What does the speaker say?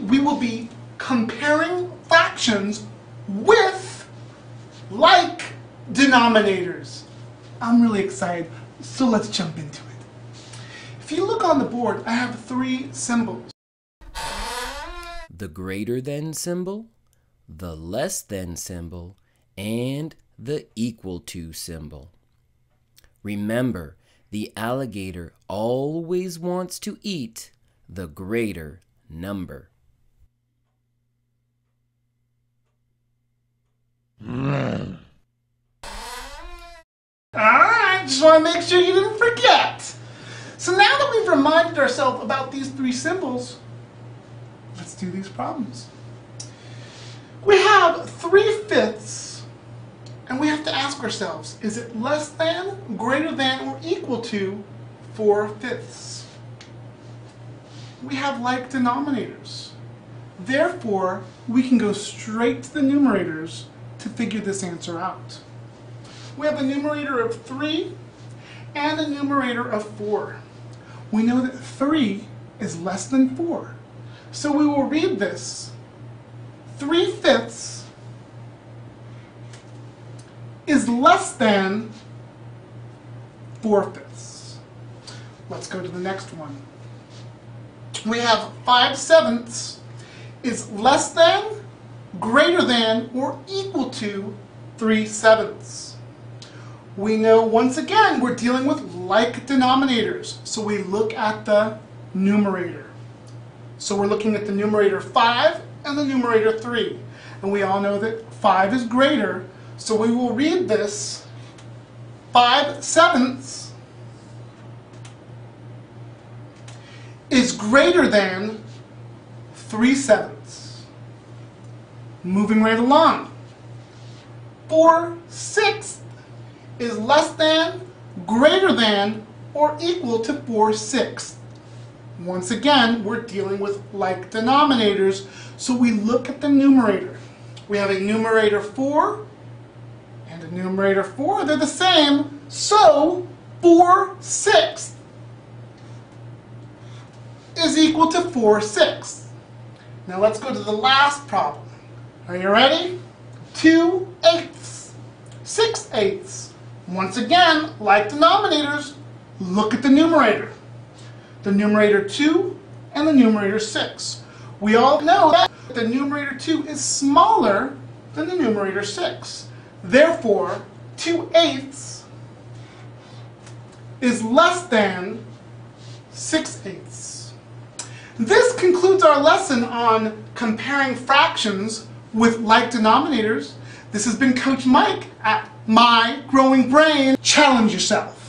We will be comparing fractions with like denominators. I'm really excited, so let's jump into it. If you look on the board, I have three symbols. the greater than symbol, the less than symbol, and the equal to symbol. Remember, the alligator always wants to eat the greater number. Alright, just want to make sure you didn't forget. So now that we've reminded ourselves about these three symbols, let's do these problems. We have 3 fifths, and we have to ask ourselves, is it less than, greater than, or equal to 4 fifths? We have like denominators. Therefore, we can go straight to the numerators to figure this answer out. We have a numerator of 3 and a numerator of 4. We know that 3 is less than 4. So we will read this. 3 fifths is less than 4 fifths. Let's go to the next one. We have 5 sevenths is less than, greater than, or equal to 3 sevenths we know once again we're dealing with like denominators. So we look at the numerator. So we're looking at the numerator 5 and the numerator 3. And we all know that 5 is greater. So we will read this 5 sevenths is greater than 3 sevenths. Moving right along. 4 sixths is less than, greater than, or equal to 4 sixths. Once again, we're dealing with like denominators, so we look at the numerator. We have a numerator 4 and a numerator 4. They're the same, so 4 sixths is equal to 4 sixths. Now let's go to the last problem. Are you ready? 2 eighths, 6 eighths, once again, like denominators, look at the numerator. The numerator 2 and the numerator 6. We all know that the numerator 2 is smaller than the numerator 6. Therefore, 2 eighths is less than 6 eighths. This concludes our lesson on comparing fractions with like denominators. This has been Coach Mike at my growing brain. Challenge yourself.